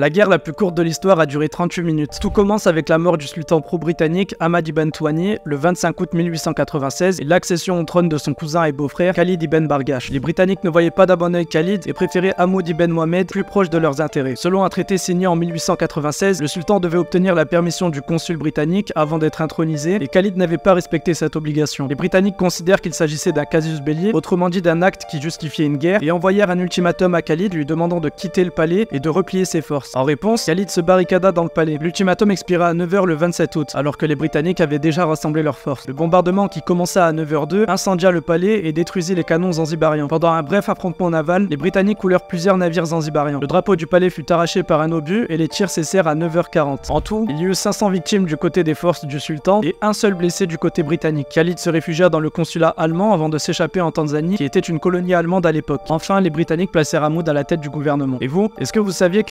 La guerre la plus courte de l'histoire a duré 38 minutes. Tout commence avec la mort du sultan pro-britannique Ahmad ibn Touani le 25 août 1896 et l'accession au trône de son cousin et beau-frère Khalid ibn Bargash. Les Britanniques ne voyaient pas d'un Khalid et préféraient Hamoud ibn Mohamed plus proche de leurs intérêts. Selon un traité signé en 1896, le sultan devait obtenir la permission du consul britannique avant d'être intronisé et Khalid n'avait pas respecté cette obligation. Les Britanniques considèrent qu'il s'agissait d'un casus belli, autrement dit d'un acte qui justifiait une guerre, et envoyèrent un ultimatum à Khalid lui demandant de quitter le palais et de replier ses forces. En réponse, Khalid se barricada dans le palais. L'ultimatum expira à 9h le 27 août, alors que les Britanniques avaient déjà rassemblé leurs forces. Le bombardement qui commença à 9h02 incendia le palais et détruisit les canons zanzibariens. Pendant un bref affrontement naval, les Britanniques coulèrent plusieurs navires zanzibariens. Le drapeau du palais fut arraché par un obus et les tirs cessèrent à 9h40. En tout, il y eut 500 victimes du côté des forces du sultan et un seul blessé du côté britannique. Khalid se réfugia dans le consulat allemand avant de s'échapper en Tanzanie, qui était une colonie allemande à l'époque. Enfin, les Britanniques placèrent Hamoud à la tête du gouvernement. Et vous, est-ce que vous saviez